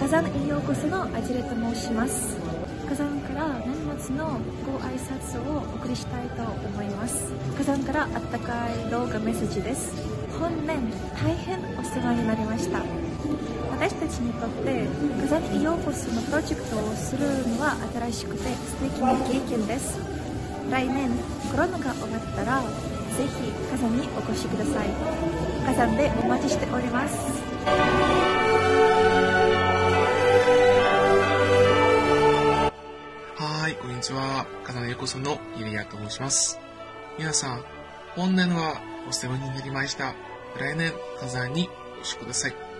火山医療こそのアジレと申します。火山から年末のご挨拶をお送りしたいと思います。火山からあったかい動画メッセージです。本年大変お世話になりました。私たちにとって火山医療コスのプロジェクトをするのは新しくて素敵な経験です。来年コロナが終わったらぜひ火山にお越しください。火山でお待ちしております。はーい、こんにちは。風間横そのゆりやと申します。皆さん、本年はお世話になりました。来年、火山にお越しください。